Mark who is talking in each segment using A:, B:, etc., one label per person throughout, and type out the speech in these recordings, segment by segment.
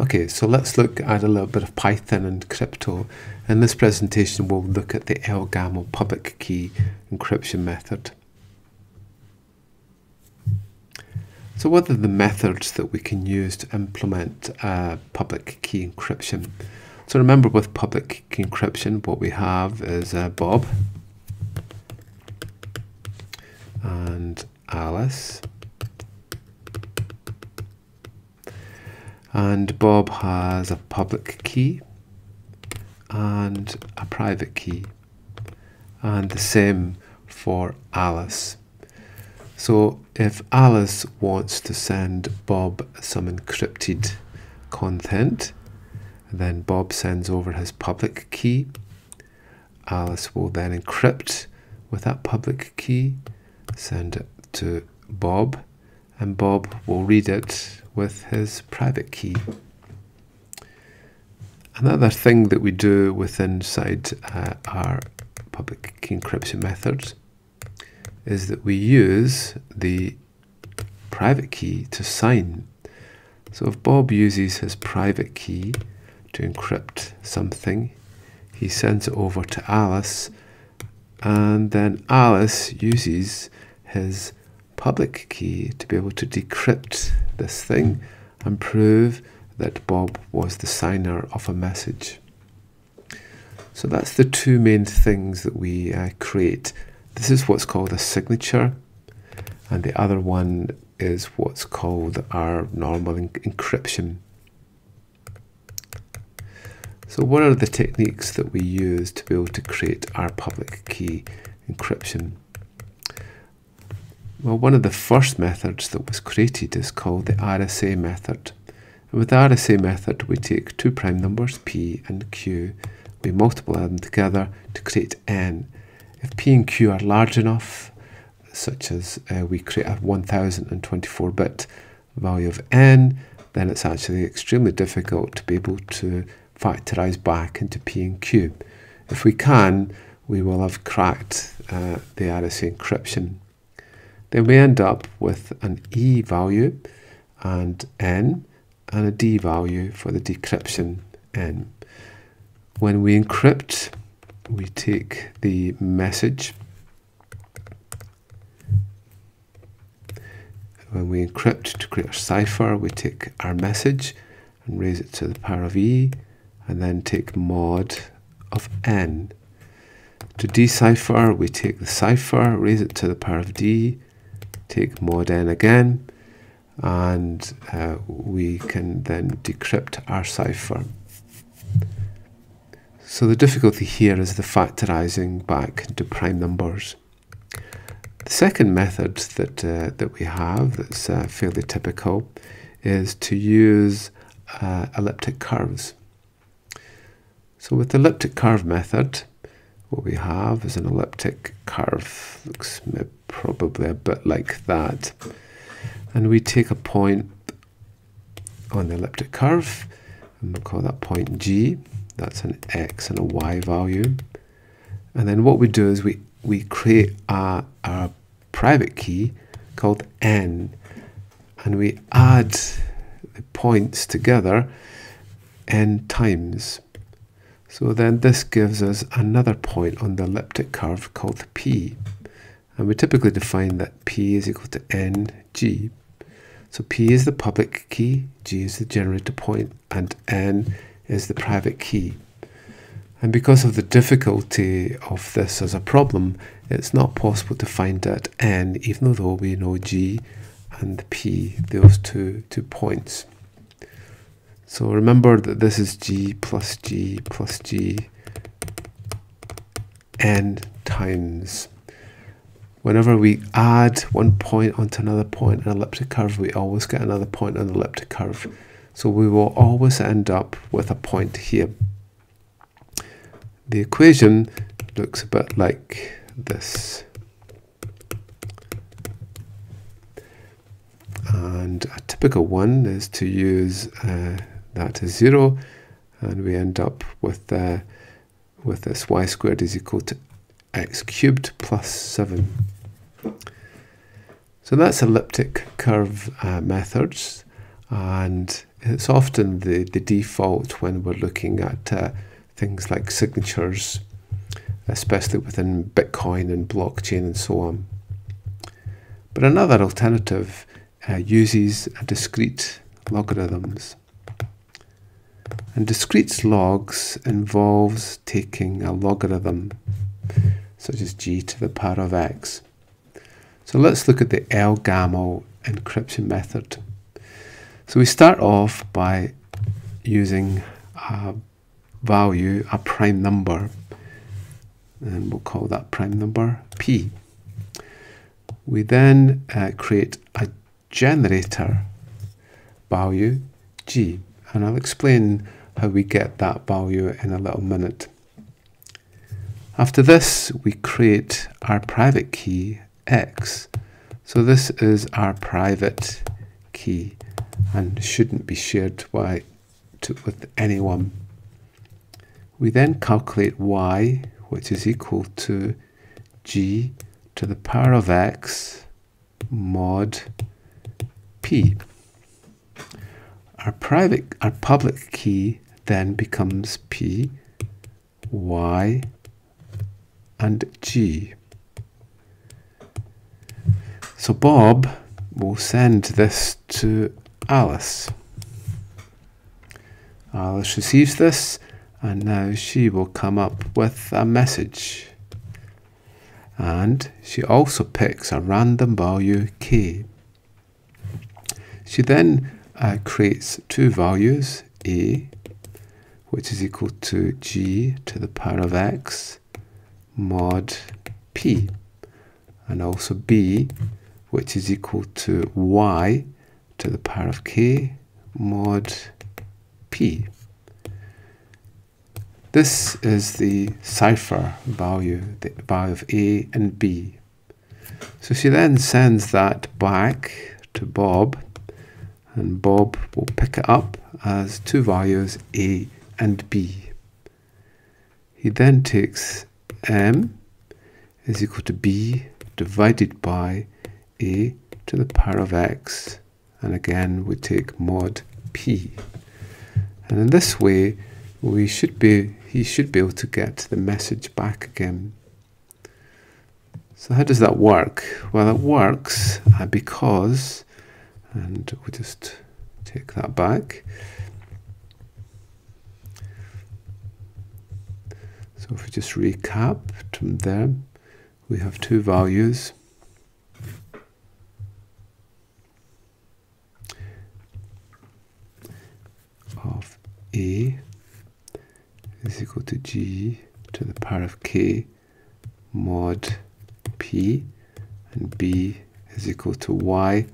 A: Okay, so let's look at a little bit of Python and crypto. In this presentation, we'll look at the Elgamal public key encryption method. So what are the methods that we can use to implement uh, public key encryption? So remember with public key encryption, what we have is uh, Bob and Alice and Bob has a public key and a private key and the same for Alice. So if Alice wants to send Bob some encrypted content, then Bob sends over his public key. Alice will then encrypt with that public key, send it to Bob, and Bob will read it with his private key. Another thing that we do within inside uh, our public key encryption methods is that we use the private key to sign. So if Bob uses his private key to encrypt something, he sends it over to Alice and then Alice uses his public key to be able to decrypt this thing and prove that Bob was the signer of a message. So that's the two main things that we uh, create. This is what's called a signature, and the other one is what's called our normal en encryption. So what are the techniques that we use to be able to create our public key encryption? Well, one of the first methods that was created is called the RSA method. And with the RSA method, we take two prime numbers, p and q, we multiply them together to create n. If p and q are large enough, such as uh, we create a 1024-bit value of n, then it's actually extremely difficult to be able to factorize back into p and q. If we can, we will have cracked uh, the RSA encryption then we end up with an E value and N and a D value for the decryption N. When we encrypt, we take the message. When we encrypt to create a cipher, we take our message and raise it to the power of E and then take mod of N. To decipher, we take the cipher, raise it to the power of D, take mod n again and uh, we can then decrypt our cipher. So the difficulty here is the factorizing back into prime numbers. The second method that, uh, that we have that's uh, fairly typical is to use uh, elliptic curves. So with the elliptic curve method, what we have is an elliptic curve. Looks probably a bit like that. And we take a point on the elliptic curve, and we'll call that point G. That's an X and a Y value. And then what we do is we, we create a, a private key called N, and we add the points together N times. So then this gives us another point on the elliptic curve called P. And we typically define that P is equal to NG. So P is the public key, G is the generator point, and N is the private key. And because of the difficulty of this as a problem, it's not possible to find out N, even though we know G and P, those two, two points. So remember that this is g plus g plus g n times. Whenever we add one point onto another point in an elliptic curve, we always get another point on the elliptic curve. So we will always end up with a point here. The equation looks a bit like this. And a typical one is to use uh, that is 0 and we end up with uh, with this y squared is equal to x cubed plus 7. So that's elliptic curve uh, methods and it's often the, the default when we're looking at uh, things like signatures, especially within Bitcoin and blockchain and so on. But another alternative uh, uses discrete logarithms. And discrete logs involves taking a logarithm, such as g to the power of x. So let's look at the ElGamal encryption method. So we start off by using a value, a prime number, and we'll call that prime number p. We then uh, create a generator value g, and I'll explain how we get that value in a little minute. After this, we create our private key x. So this is our private key and shouldn't be shared by, to, with anyone. We then calculate y, which is equal to g to the power of x mod p. Our private, our public key then becomes p, y, and g. So Bob will send this to Alice. Alice receives this and now she will come up with a message. And she also picks a random value k. She then uh, creates two values, a, which is equal to g to the power of x mod p, and also b, which is equal to y to the power of k mod p. This is the cipher value, the value of a and b. So she then sends that back to Bob, and Bob will pick it up as two values a and b. He then takes m is equal to b divided by a to the power of x. And again we take mod p. And in this way we should be he should be able to get the message back again. So how does that work? Well it works uh, because and we'll just take that back. So if we just recap from there we have two values. Of A is equal to G to the power of K mod P and B is equal to Y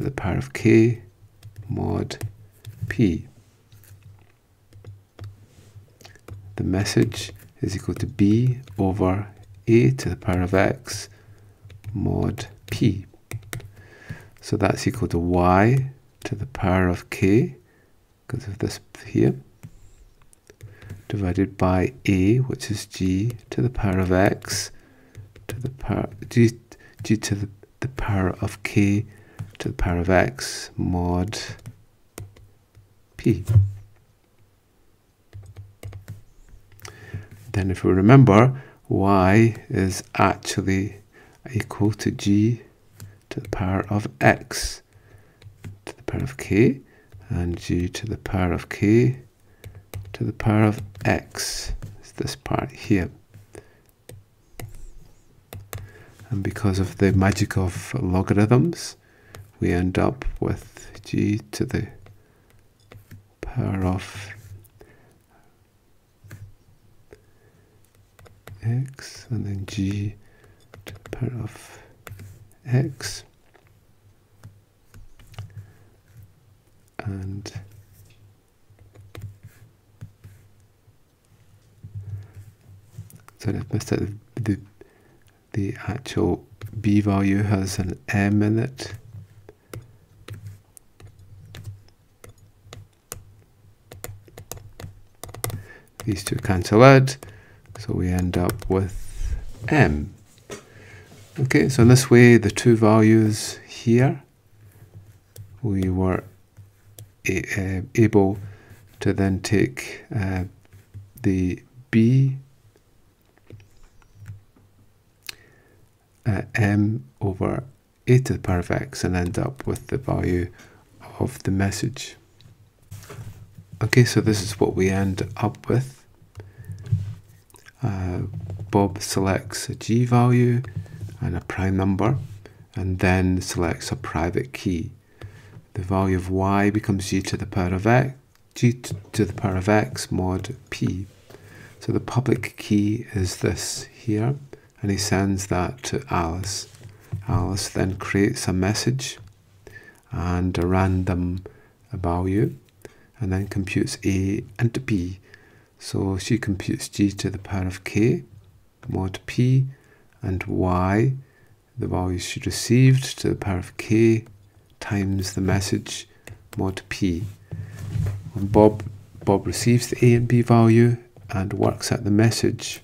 A: to the power of K mod P. The message is equal to B over A to the power of X mod P. So that's equal to Y to the power of K because of this here, divided by a, which is g to the power of x, to the power g, g to the, the power of k to the power of x mod p. Then if we remember, y is actually equal to g to the power of x to the power of k and g to the power of k to the power of x is this part here. And because of the magic of logarithms, we end up with g to the power of x and then g to the power of x. And so I've missed out the, the actual b value has an m in it these two cancel out so we end up with m okay so in this way the two values here we were uh, able to then take uh, the b uh, m over a to the power of x and end up with the value of the message. Okay, so this is what we end up with. Uh, Bob selects a g value and a prime number and then selects a private key. The value of y becomes g to the power of x, g to the power of x mod p. So the public key is this here and he sends that to Alice. Alice then creates a message and a random value and then computes A and B. So she computes G to the power of K mod P and Y, the value she received to the power of K times the message mod P. Bob, Bob receives the A and B value and works out the message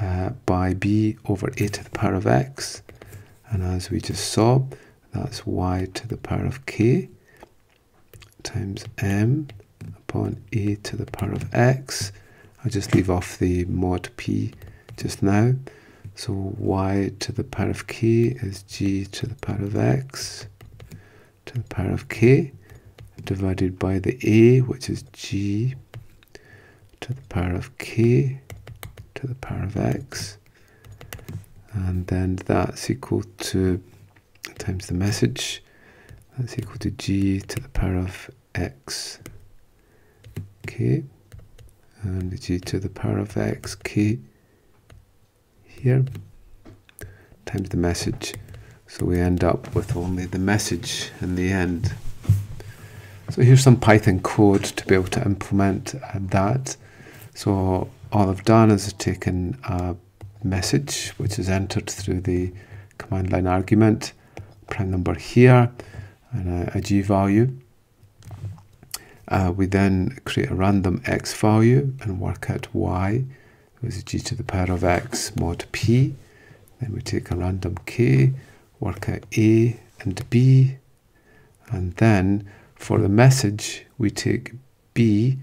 A: uh, by b over a to the power of x. And as we just saw, that's y to the power of k times m upon a to the power of x. I'll just leave off the mod p just now. So y to the power of k is g to the power of x to the power of k divided by the a, which is g to the power of k to the power of x and then that's equal to times the message that's equal to g to the power of x. K and g to the power of x k here. Times the message. So we end up with only the message in the end. So here's some Python code to be able to implement that. So all I've done is taken a message which is entered through the command line argument, prime number here, and a, a g value. Uh, we then create a random x value and work out y, which is g to the power of x mod p. Then we take a random k, work out a and b, and then for the message we take b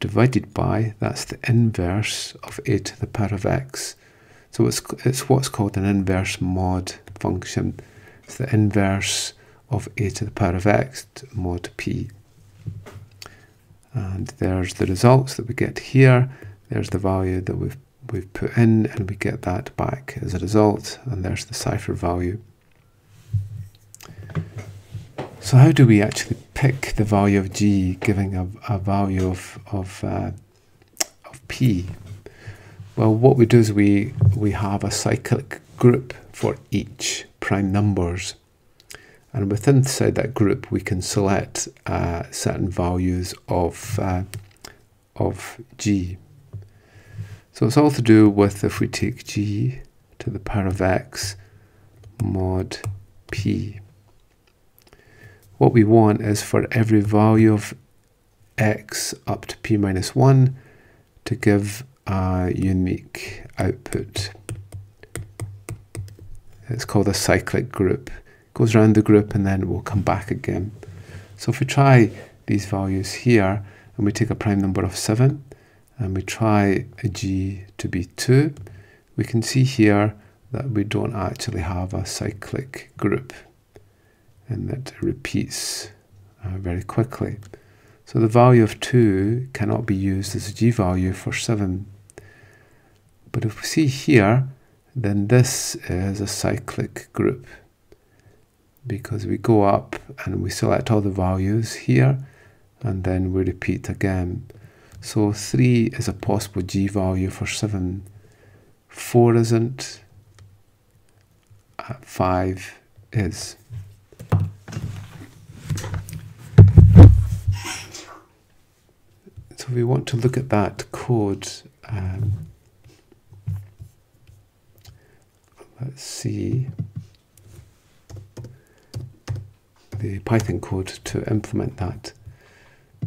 A: divided by, that's the inverse of a to the power of x. So it's, it's what's called an inverse mod function. It's the inverse of a to the power of x mod p. And there's the results that we get here. There's the value that we've, we've put in and we get that back as a result. And there's the cipher value. So how do we actually pick the value of g giving a, a value of, of, uh, of p? Well, what we do is we, we have a cyclic group for each prime numbers. And within inside that group, we can select uh, certain values of, uh, of g. So it's all to do with if we take g to the power of x mod p what we want is for every value of x up to p minus 1 to give a unique output. It's called a cyclic group. It goes around the group and then it will come back again. So if we try these values here and we take a prime number of 7 and we try a g to be 2, we can see here that we don't actually have a cyclic group and that repeats uh, very quickly. So the value of 2 cannot be used as a g value for 7. But if we see here, then this is a cyclic group because we go up and we select all the values here and then we repeat again. So 3 is a possible g value for 7. 4 isn't. Uh, 5 is. So we want to look at that code. Um, let's see the Python code to implement that.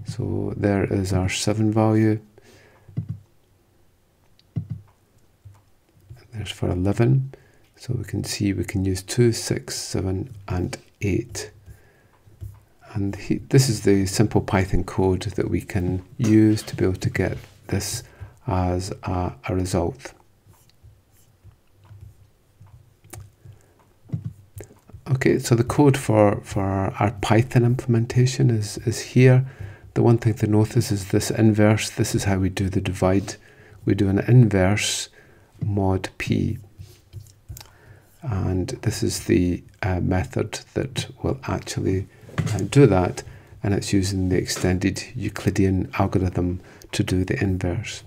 A: So there is our 7 value. There's for 11. So we can see we can use 2, 6, 7 and 8. And he, this is the simple Python code that we can use to be able to get this as a, a result. Okay, so the code for, for our Python implementation is, is here. The one thing to notice is this inverse. This is how we do the divide. We do an inverse mod p. And this is the uh, method that will actually uh, do that. And it's using the extended Euclidean algorithm to do the inverse.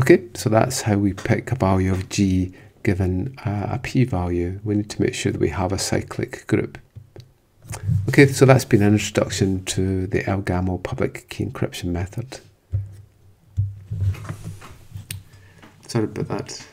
A: Okay, so that's how we pick a value of g given uh, a p-value. We need to make sure that we have a cyclic group. Okay, so that's been an introduction to the Elgamal public key encryption method. Sorry about that.